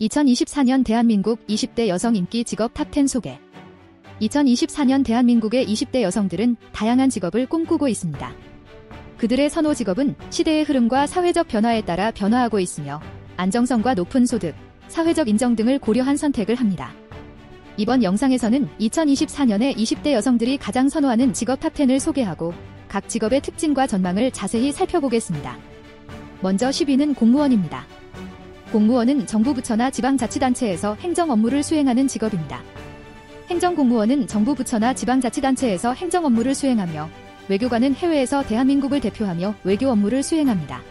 2024년 대한민국 20대 여성 인기 직업 TOP10 소개. 2024년 대한민국의 20대 여성들은 다양한 직업을 꿈꾸고 있습니다. 그들의 선호 직업은 시대의 흐름과 사회적 변화에 따라 변화하고 있으며 안정성과 높은 소득, 사회적 인정 등을 고려한 선택을 합니다. 이번 영상에서는 2024년에 20대 여성들이 가장 선호하는 직업 TOP10을 소개하고 각 직업의 특징과 전망을 자세히 살펴보겠습니다. 먼저 10위는 공무원입니다. 공무원은 정부 부처나 지방자치단체에서 행정 업무를 수행하는 직업입니다. 행정공무원은 정부 부처나 지방자치단체에서 행정 업무를 수행하며 외교관은 해외에서 대한민국을 대표하며 외교 업무를 수행합니다.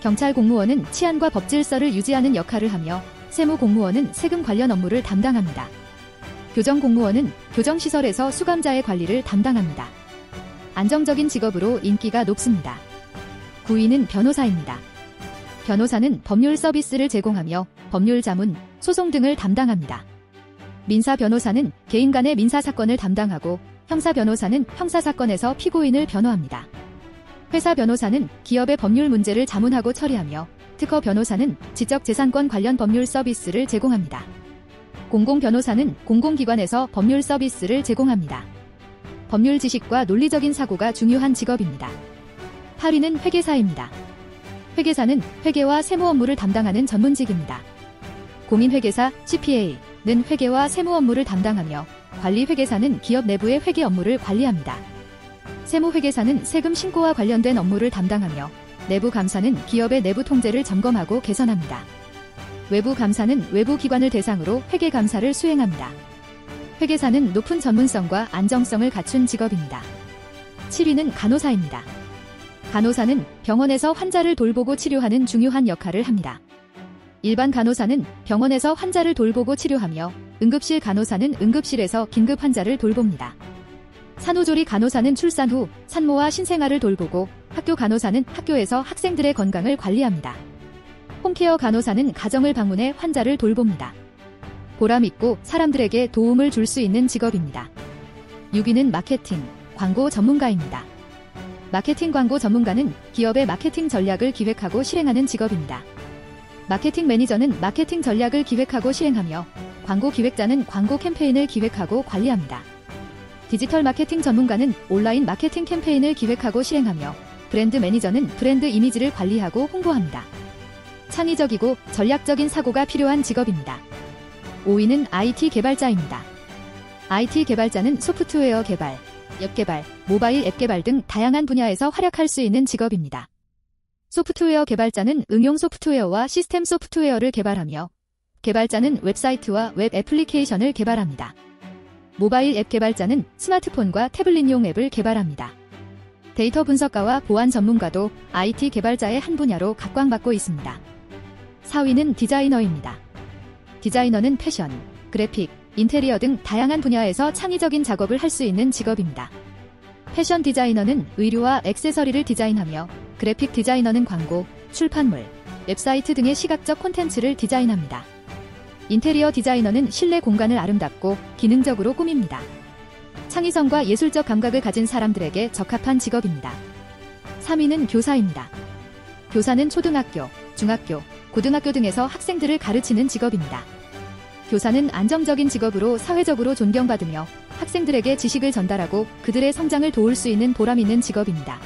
경찰 공무원은 치안과 법 질서를 유지하는 역할을 하며 세무 공무원은 세금 관련 업무를 담당합니다. 교정 공무원은 교정시설에서 수감자의 관리를 담당합니다. 안정적인 직업으로 인기가 높습니다. 9위는 변호사입니다. 변호사는 법률 서비스를 제공하며 법률 자문, 소송 등을 담당합니다. 민사 변호사는 개인 간의 민사 사건을 담당하고 형사 변호사는 형사 사건에서 피고인을 변호합니다. 회사 변호사는 기업의 법률 문제를 자문하고 처리하며 특허 변호사는 지적 재산권 관련 법률 서비스를 제공합니다. 공공 변호사는 공공기관에서 법률 서비스를 제공합니다. 법률 지식과 논리적인 사고가 중요한 직업입니다. 8위는 회계사입니다. 회계사는 회계와 세무 업무를 담당하는 전문직입니다. 공인회계사 CPA는 회계와 세무 업무를 담당하며 관리회계사는 기업 내부의 회계 업무를 관리합니다. 세무회계사는 세금 신고와 관련된 업무를 담당하며 내부 감사는 기업의 내부 통제를 점검하고 개선합니다. 외부 감사는 외부 기관을 대상으로 회계 감사를 수행합니다. 회계사는 높은 전문성과 안정성을 갖춘 직업입니다. 7위는 간호사입니다. 간호사는 병원에서 환자를 돌보고 치료하는 중요한 역할을 합니다. 일반 간호사는 병원에서 환자를 돌보고 치료하며 응급실 간호사는 응급실에서 긴급 환자를 돌봅니다. 산후조리 간호사는 출산 후 산모와 신생아를 돌보고 학교 간호사는 학교에서 학생들의 건강을 관리합니다. 홈케어 간호사는 가정을 방문해 환자를 돌봅니다. 보람있고 사람들에게 도움을 줄 수 있는 직업입니다. 6위는 마케팅, 광고 전문가입니다. 마케팅 광고 전문가는 기업의 마케팅 전략을 기획하고 실행하는 직업입니다. 마케팅 매니저는 마케팅 전략을 기획하고 실행하며 광고 기획자는 광고 캠페인을 기획하고 관리합니다. 디지털 마케팅 전문가는 온라인 마케팅 캠페인을 기획하고 실행하며 브랜드 매니저는 브랜드 이미지를 관리하고 홍보합니다. 창의적이고 전략적인 사고가 필요한 직업입니다. 5위는 IT 개발자입니다. IT 개발자는 소프트웨어 개발, 웹 개발, 모바일 앱 개발 등 다양한 분야에서 활약할 수 있는 직업입니다. 소프트웨어 개발자는 응용 소프트웨어와 시스템 소프트웨어를 개발하며 개발자는 웹사이트와 웹 애플리케이션을 개발합니다. 모바일 앱 개발자는 스마트폰과 태블릿용 앱을 개발합니다. 데이터 분석가와 보안 전문가도 IT 개발자의 한 분야로 각광받고 있습니다. 4위는 디자이너입니다. 디자이너는 패션, 그래픽, 인테리어 등 다양한 분야에서 창의적인 작업을 할 수 있는 직업입니다. 패션 디자이너는 의류와 액세서리를 디자인하며 그래픽 디자이너는 광고, 출판물, 웹사이트 등의 시각적 콘텐츠를 디자인합니다. 인테리어 디자이너는 실내 공간을 아름답고 기능적으로 꾸밉니다. 창의성과 예술적 감각을 가진 사람들에게 적합한 직업입니다. 3위는 교사입니다. 교사는 초등학교, 중학교, 고등학교 등에서 학생들을 가르치는 직업입니다. 교사는 안정적인 직업으로 사회적으로 존경받으며 학생들에게 지식을 전달하고 그들의 성장을 도울 수 있는 보람 있는 직업입니다.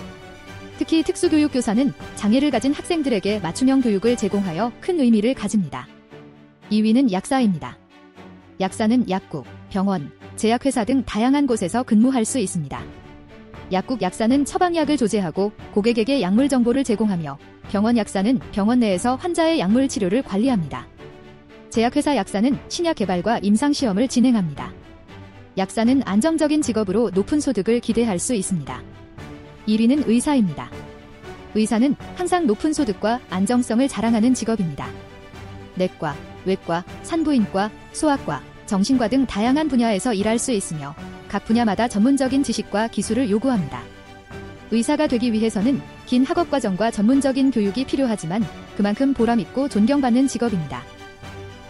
특히 특수교육 교사는 장애를 가진 학생들에게 맞춤형 교육을 제공하여 큰 의미를 가집니다. 2위는 약사입니다. 약사는 약국, 병원, 제약회사 등 다양한 곳에서 근무할 수 있습니다. 약국 약사는 처방약을 조제하고 고객에게 약물 정보를 제공하며 병원 약사는 병원 내에서 환자의 약물 치료를 관리합니다. 제약회사 약사는 신약 개발과 임상시험을 진행합니다. 약사는 안정적인 직업으로 높은 소득을 기대할 수 있습니다. 1위는 의사입니다. 의사는 항상 높은 소득과 안정성을 자랑하는 직업입니다. 내과, 외과, 산부인과, 소아과, 정신과 등 다양한 분야에서 일할 수 있으며 각 분야마다 전문적인 지식과 기술을 요구합니다. 의사가 되기 위해서는 긴 학업 과정과 전문적인 교육이 필요하지만 그만큼 보람있고 존경받는 직업입니다.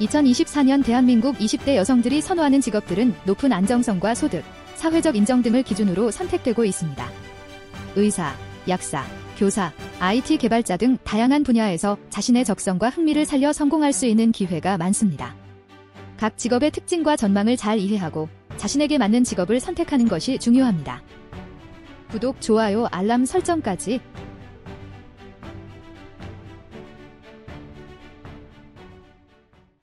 2024년 대한민국 20대 여성들이 선호하는 직업들은 높은 안정성과 소득, 사회적 인정 등을 기준으로 선택되고 있습니다. 의사, 약사, 교사, IT 개발자 등 다양한 분야에서 자신의 적성과 흥미를 살려 성공할 수 있는 기회가 많습니다. 각 직업의 특징과 전망을 잘 이해하고 자신에게 맞는 직업을 선택하는 것이 중요합니다. 구독, 좋아요, 알람 설정까지